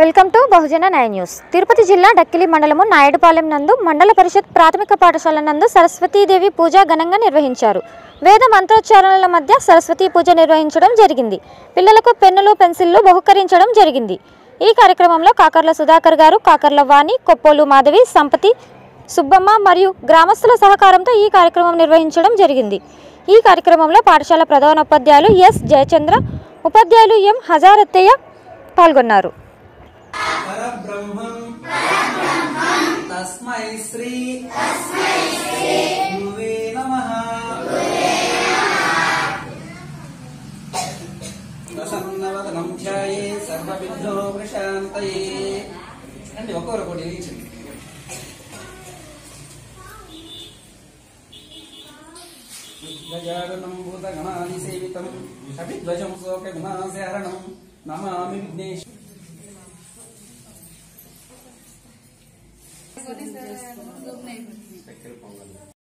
Welcome to బహుజన నయ news. Tirupati జిల్లా డక్కిలి మండలము నాయుడుపాలెం నందు మండల పరిషత్ ప్రాథమిక పాఠశాల నందు సరస్వతీదేవి పూజ ఘనంగా నిర్వహించారు. వేద మంత్రోచ్చారణల మధ్య సరస్వతీ పూజ నిర్వహించడం జరిగింది. పిల్లలకు పెన్నులు పెన్సిళ్ళు బహుకరించడం జరిగింది. ఈ కార్యక్రమంలో కాకర్ల సుధాకర్ గారు కాకర్ల వాణి కొప్పోలు మాధవి సంపతి సుబ్బమ్మ మరియు గ్రామస్తుల సహకారంతో ఈ కార్యక్రమం నిర్వహించడం జరిగింది. ఈ కార్యక్రమంలో పాఠశాల ప్రధానోపాధ్యాయులు ఎస్ జయచంద్ర ఉపాధ్యాయులు ఎం హజారత్తయ్య పాల్గొన్నారు. పరబ్రహ్మం. తస్మై శ్రీ. గురువే నమ. ప్రసన్నవదనం ధ్యాయే సర్వవిద్యో ప్రశాంతయే అంటే ఒక్కొక్కరు ఒకటి నిలిచింది ధ్వజారణం భూతగణాని సేవితం అభిధ్వజం నమామి విఘ్నేశ सर